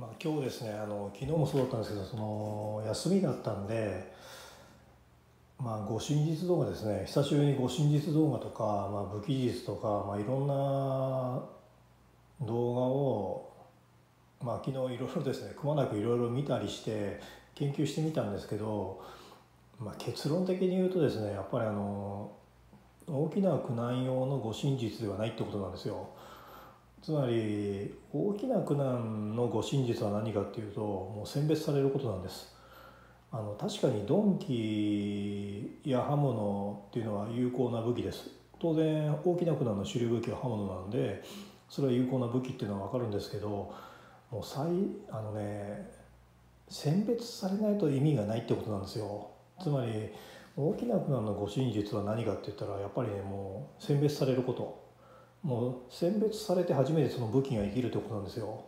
まあ、今日ですねあの昨日もそうだったんですけどその休みだったんで、まあ、護身術動画ですね久しぶりに護身術動画とか、まあ、武器術とか、まあ、いろんな動画を、まあ、昨日いろいろですねくまなくいろいろ見たりして研究してみたんですけど、まあ、結論的に言うとですねやっぱりあの大きな苦難用の護身術ではないってことなんですよ。つまり大きな苦難の護身術は何かっていうともう選別されることなんです。あの確かに鈍器や刃物っていうのは有効な武器です。当然大きな苦難の主流武器は刃物なんでそれは有効な武器っていうのは分かるんですけどもう最あのね選別されないと意味がないってことなんですよ。つまり大きな苦難の護身術は何かって言ったらやっぱりねもう選別されること。もう選別されて初めてその武器が生きるってことなんですよ。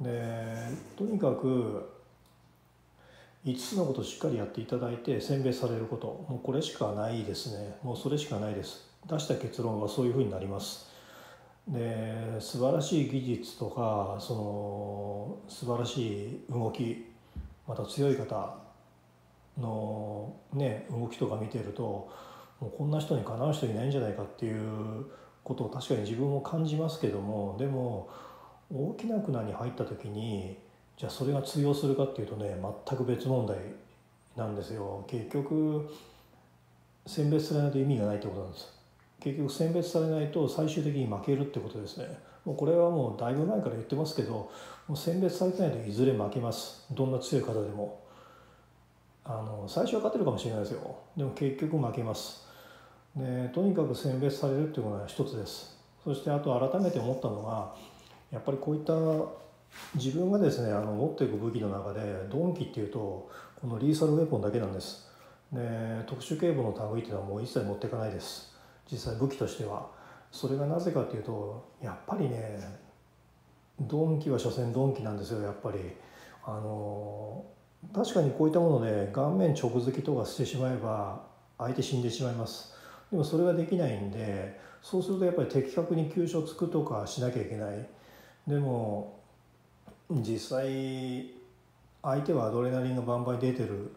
でとにかく5つのことをしっかりやっていただいて選別されること。もうこれしかないですね。もうそれしかないです。出した結論はそういうふうになります。で素晴らしい技術とかその素晴らしい動きまた強い方のね動きとか見てるともうこんな人にかなう人いないんじゃないかっていうことを確かに自分も感じますけどもでも大きな苦難に入った時にじゃあそれが通用するかっていうとね全く別問題なんですよ。結局選別されないと意味がないってことなんです。結局選別されないと最終的に負けるってことですね。もうこれはもうだいぶ前から言ってますけどもう選別されてないといずれ負けます。どんな強い方でも。あの最初は勝てるかもしれないですよ。でも結局負けます。でとにかく選別されるっていうことが一つです。そしてあと改めて思ったのがやっぱりこういった自分がですねあの持っていく武器の中で鈍器っていうとこのリーサルウェポンだけなんです。で特殊警部の類っていうのはもう一切持っていかないです。実際武器としては。それがなぜかっていうとやっぱりね鈍器は所詮鈍器なんですよやっぱり。あの確かにこういったもので顔面直突きとかしてしまえば相手死んでしまいます。でもそれができないんでそうするとやっぱり的確に急所つくとかしなきゃいけない。でも実際相手はアドレナリンがバンバン出てる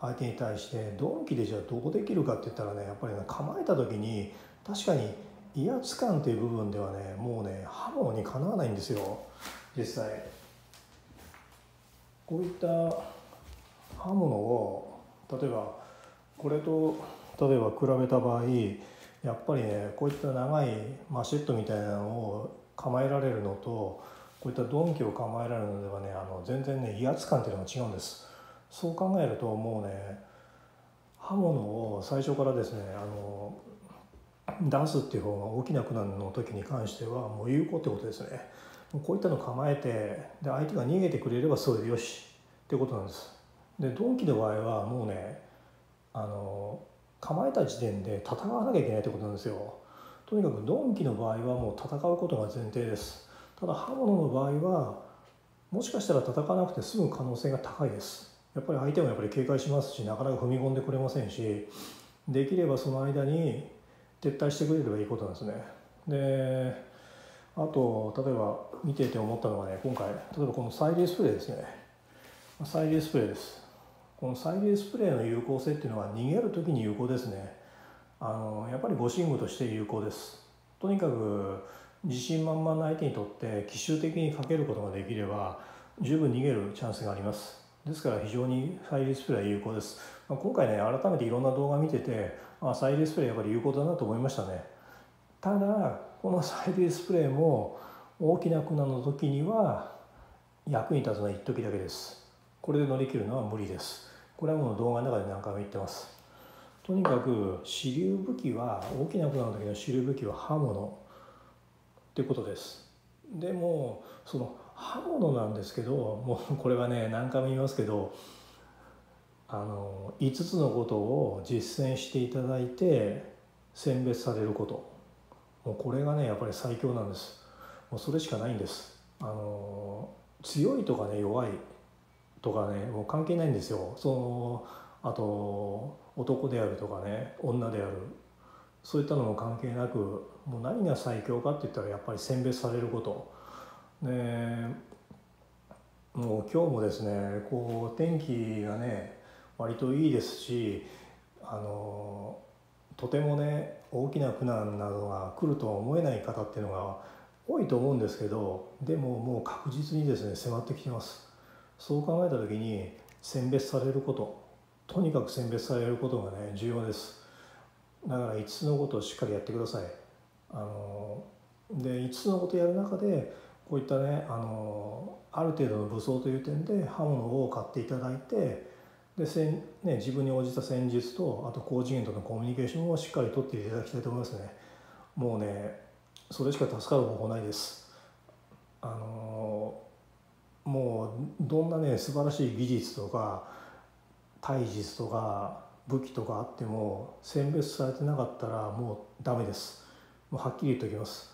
相手に対して鈍器でじゃあどうできるかって言ったらねやっぱりね構えた時に確かに威圧感という部分ではねもうね刃物にかなわないんですよ。実際。こういった刃物を例えばこれと例えば比べた場合やっぱりねこういった長いマシェットみたいなのを構えられるのとこういった鈍器を構えられるのではねあの全然ね威圧感っていうのが違うんです。そう考えるともうね刃物を最初からですねあの出すっていう方が大きな苦難の時に関してはもう有効ってことですね。こういったの構えてで相手が逃げてくれればそれでよしってことなんです。で鈍器の場合はもうねあの構えた時点で戦わなきゃいけないってことなんですよ。とにかく鈍器の場合はもう戦うことが前提です。ただ刃物の場合はもしかしたら戦わなくて済む可能性が高いです。やっぱり相手もやっぱり警戒しますしなかなか踏み込んでくれませんしできればその間に撤退してくれればいいことなんですね。であと例えば見ていて思ったのがね今回例えばこのサイリースプレーですね。サイリースプレーです。このサイリースプレーの有効性っていうのは逃げる時に有効ですね。あのやっぱり護身具として有効です。とにかく自信満々な相手にとって奇襲的にかけることができれば十分逃げるチャンスがあります。ですから非常にサイリスプレーは有効です、まあ、今回ね改めていろんな動画見ててあサイリスプレーやっぱり有効だなと思いましたね。ただこのサイリスプレーも大きな苦難の時には役に立つのは一時だけです。これで乗り切るのは無理です。これはもう動画の中で何回も言ってます。とにかく支流武器は大きなことの時の支流武器は刃物。ってことです。でもその刃物なんですけどもうこれはね何回も言いますけどあの5つのことを実践していただいて選別されること。もうこれがねやっぱり最強なんです。もうそれしかないんです。あの強いとかね弱い。とかねもう関係ないんですよ。そのあと男であるとかね女である。そういったのも関係なくもう何が最強かって言ったらやっぱり選別されること。で今日もですねこう天気がね割といいですしあのとてもね大きな苦難などが来るとは思えない方っていうのが多いと思うんですけどでももう確実にですね迫ってきてます。そう考えた時に選別されることとにかく選別されることがね重要です。だから5つのことをしっかりやってください。あので5つのことやる中でこういったねあのある程度の武装という点で刃物を買っていただいてでせん、ね、自分に応じた戦術とあと高次元とのコミュニケーションをしっかりとっていただきたいと思いますね。もうねそれしか助かる方法ないです。あのもうどんなね素晴らしい技術とか体術とか武器とかあっても選別されてなかったらもうダメです。もうはっきり言っておきます。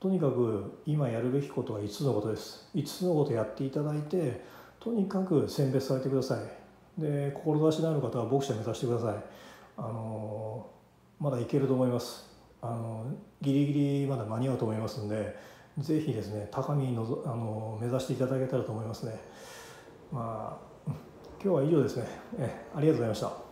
とにかく今やるべきことは5つのことです。5つのことやっていただいてとにかく選別されてください。で志のある方は牧者目指してください。あのまだいけると思います。あのギリギリまだ間に合うと思いますんでぜひですね高みのぞあの目指していただけたらと思いますね。まあ今日は以上ですね。えありがとうございました。